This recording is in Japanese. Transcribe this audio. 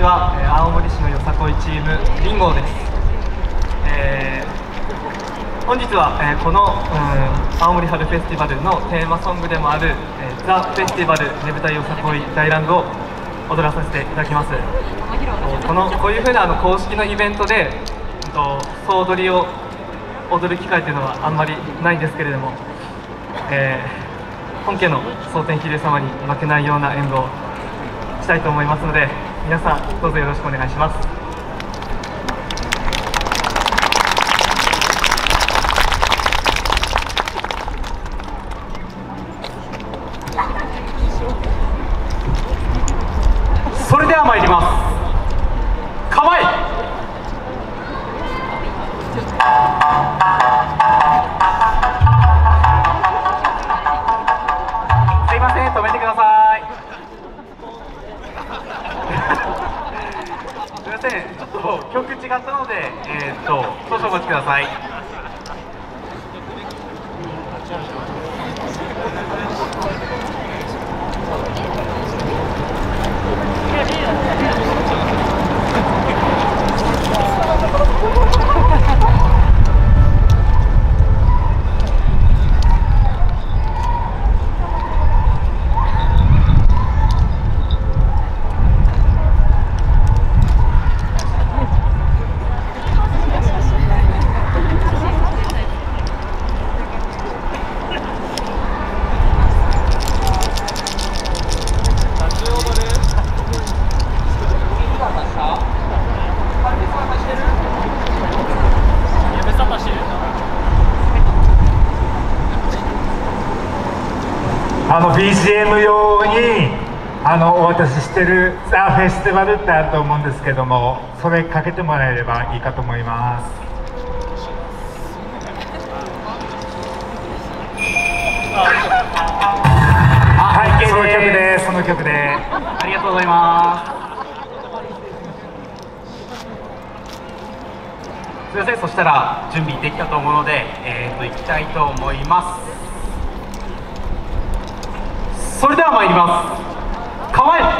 ちは、え青森市のよさこいチームリンゴです、えー本日は、えーこの、うん青森春フェスティバルのテーマソングでもある「えーザ・フェスティバルねぶたよさこい大乱舞」を踊らさせていただきます。このこういうふうなあの公式のイベントで、うんと総踊りを踊る機会というのはあんまりないんですけれども、えー本家の蒼天秀様に負けないような演舞をしたいと思いますので皆さんどうぞよろしくお願いします。それでは参ります。はい。あのお渡ししてる「ザ・フェスティバル」ってあると思うんですけどもそれかけてもらえればいいかと思います。はいその曲でその曲でありがとうございます。すいません。そしたら準備できたと思うのでえー、と行きたいと思います。それでは参りますは。